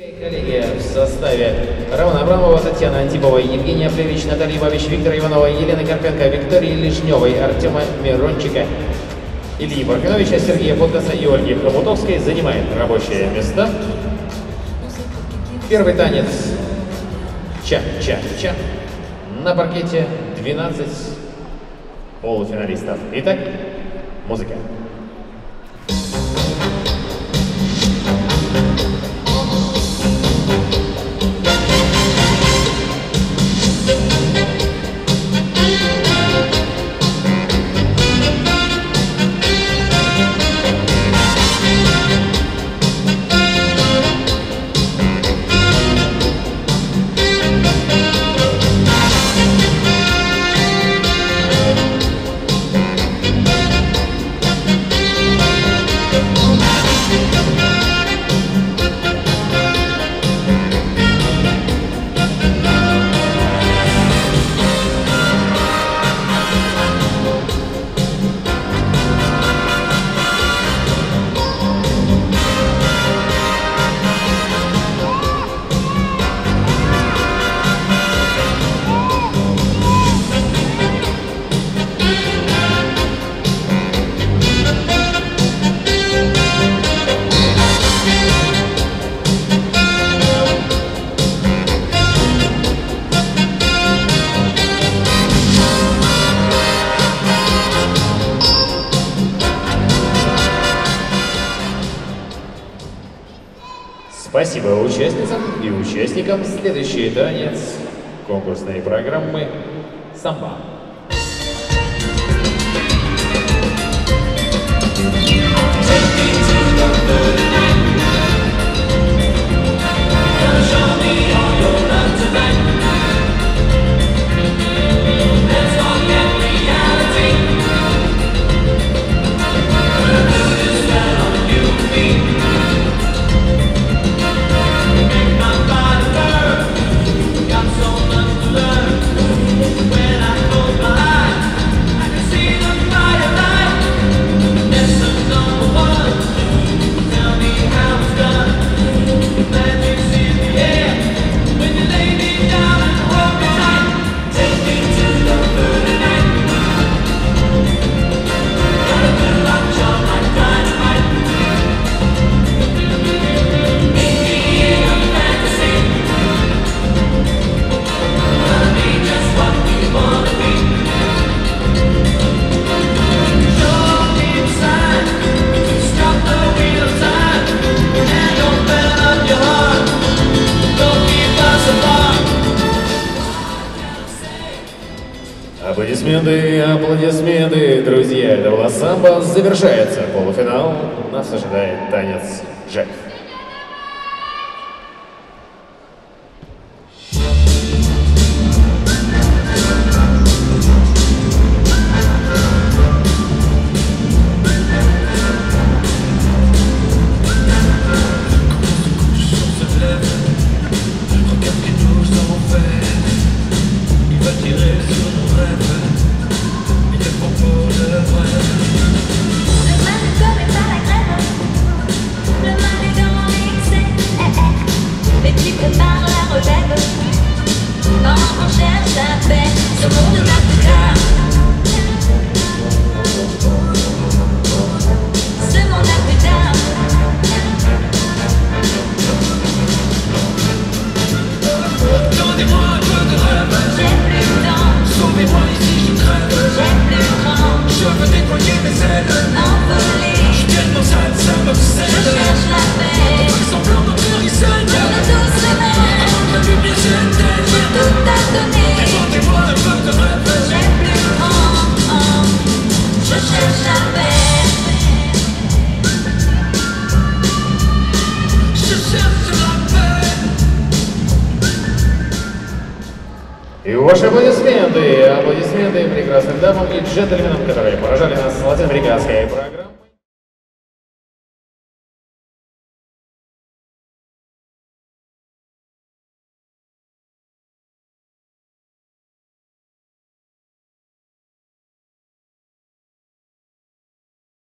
Коллеги в составе Романа Абрамова, Татьяна Антипова, Евгения Плевич, Наталья Бабич, Виктора Иванова, Елены Карпенко, Виктории Лишневой, Артема Мирончика, Ильи Парфиновича, Сергея Подкаса и Ольги Хомутовской занимает рабочие места. Первый танец Ча-ча-ча. На паркете 12 полуфиналистов. Итак, музыка. Спасибо участницам и участникам. Следующий танец конкурсной программы «Самба». Аплодисменты, аплодисменты, друзья. Это была самбо. Завершается полуфинал. Нас ожидает танец Джек. Ваши аплодисменты, аплодисменты прекрасным дамам и джентльменам, которые поражали нас латиноамериканской программой.